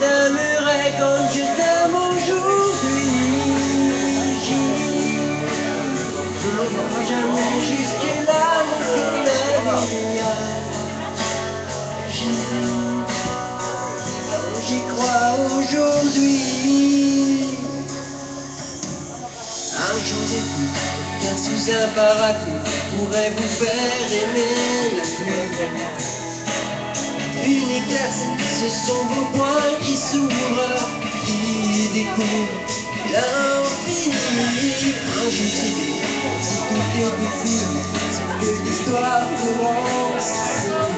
t'aimerai comme je t'aime aujourd'hui. Jamais jusque-là, mon cœur J'y crois aujourd'hui. Un jour d'été, qu'un sous un pourrait vous faire aimer ce sont vos points qui s'ouvrent, qui découvrent l'infini. Un jour si tout est c'est que l'histoire commence.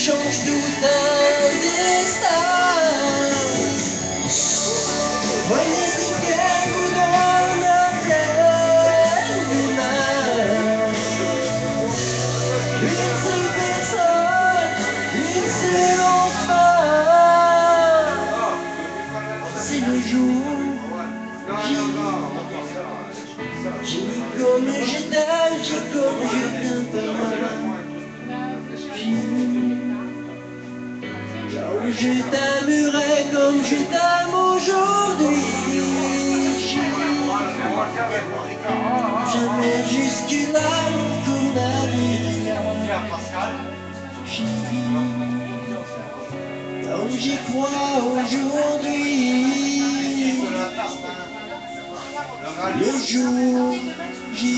paixões do Nordestão. Vai nesse inverno, dona Helena. Se no jogo, de como Je t'aimerai comme je t'aime aujourd'hui. Jamais jusque-là, qu'on arrive. Comme j'y crois aujourd'hui. Le jour, j'y